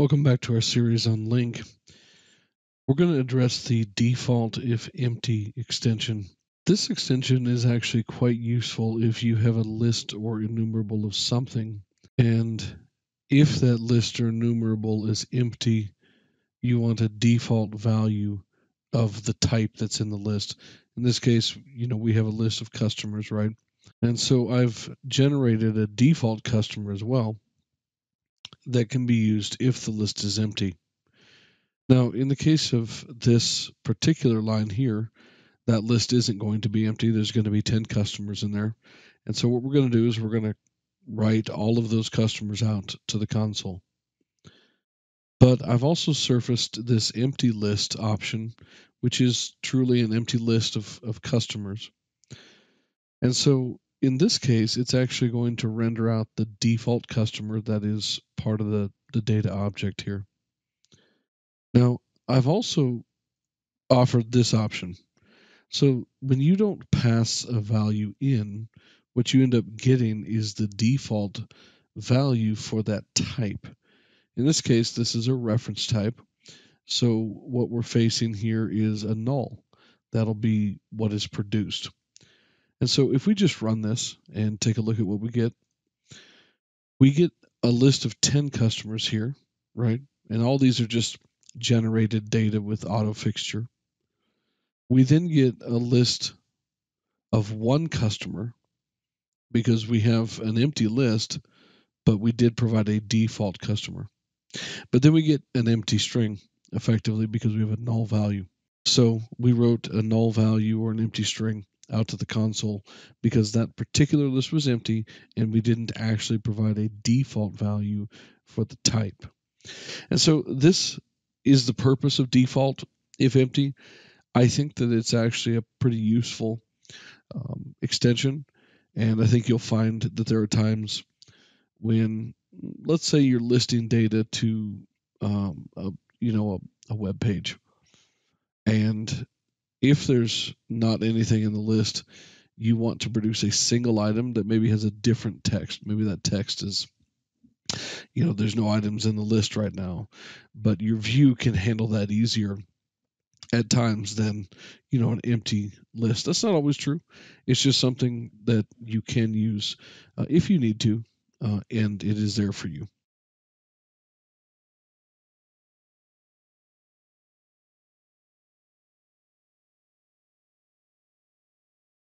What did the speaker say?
Welcome back to our series on LINQ. We're going to address the default if empty extension. This extension is actually quite useful if you have a list or enumerable of something, and if that list or enumerable is empty, you want a default value of the type that's in the list. In this case, you know, we have a list of customers, right? And so I've generated a default customer as well that can be used if the list is empty. Now, in the case of this particular line here, that list isn't going to be empty. There's going to be 10 customers in there. And so what we're going to do is we're going to write all of those customers out to the console. But I've also surfaced this empty list option, which is truly an empty list of, of customers. And so in this case, it's actually going to render out the default customer that is part of the, the data object here. Now, I've also offered this option. So when you don't pass a value in, what you end up getting is the default value for that type. In this case, this is a reference type. So what we're facing here is a null. That'll be what is produced. And so if we just run this and take a look at what we get, we get a list of 10 customers here, right? And all these are just generated data with AutoFixture. We then get a list of one customer because we have an empty list, but we did provide a default customer. But then we get an empty string effectively because we have a null value. So we wrote a null value or an empty string out to the console because that particular list was empty and we didn't actually provide a default value for the type. And so this is the purpose of default if empty. I think that it's actually a pretty useful um, extension. And I think you'll find that there are times when, let's say, you're listing data to, um, a, you know, a, a web page, if there's not anything in the list, you want to produce a single item that maybe has a different text. Maybe that text is, you know, there's no items in the list right now, but your view can handle that easier at times than, you know, an empty list. That's not always true. It's just something that you can use uh, if you need to, uh, and it is there for you.